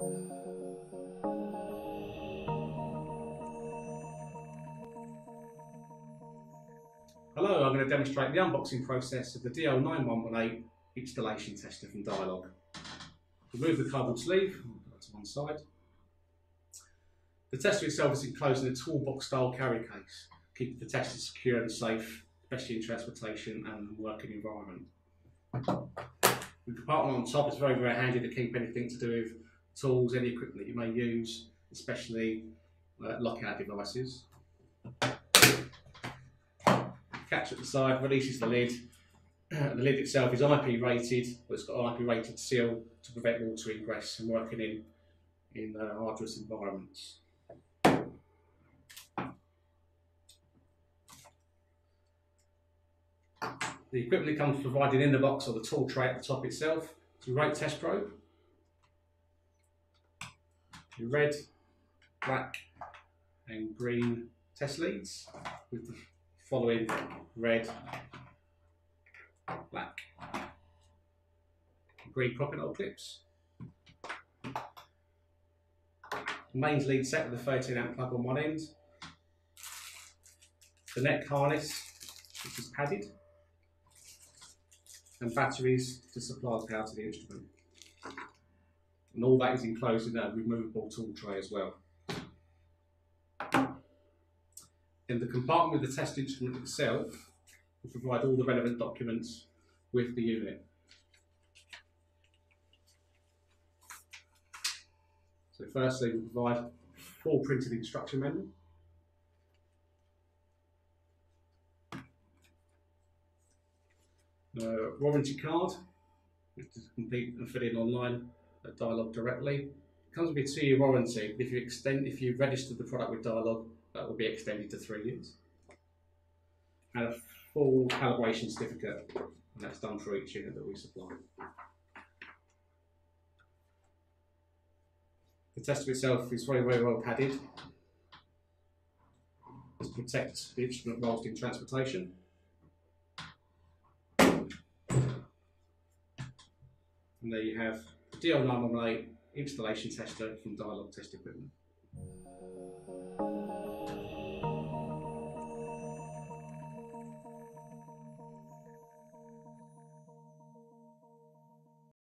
Hello, I'm going to demonstrate the unboxing process of the DL9118 installation tester from Di-Log. Remove the cardboard sleeve, to one side. The tester itself is enclosed in a toolbox style carry case, keeping the tester secure and safe, especially in transportation and working environment. The compartment on top is very, very handy to keep anything to do with tools, any equipment that you may use, especially uh, lockout devices catch at the side, releases the lid. the lid itself is IP rated, but it's got an IP rated seal to prevent water ingress and working in, in uh, arduous environments. The equipment that comes provided in the box or the tool tray at the top itself. It's a rate test probe. The red, black and green test leads with the following red, black, green crocodile clips. Mains lead set with a 13 amp plug on one end. The neck harness, which is padded. And batteries to supply power to the instrument. And all that is enclosed in a removable tool tray as well. In the compartment with the test instrument itself, we provide all the relevant documents with the unit. So firstly, we provide full printed instruction manual. Uh, warranty card, which is complete and fill in online Di-Log directly. It comes with a two-year warranty. If you extend, if you register the product with Di-Log, that will be extended to three years. And a full calibration certificate, and that's done for each unit that we supply. The tester itself is very, very well padded to protect the instrument whilst in transportation. And there you have DL918 installation tester from Di-Log Test Equipment.